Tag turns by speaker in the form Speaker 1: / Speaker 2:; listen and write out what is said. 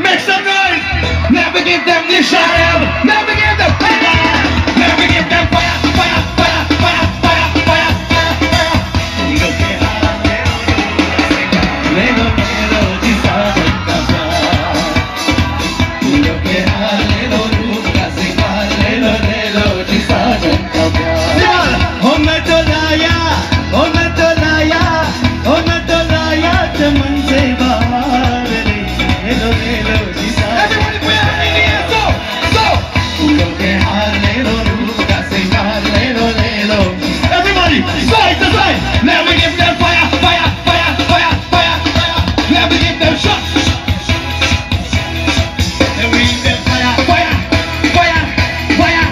Speaker 1: Make some noise!
Speaker 2: Never give them this child! Never Now give them fire, fire, fire, fire, fire, them shots.
Speaker 1: Them fire,
Speaker 2: fire, fire, fire.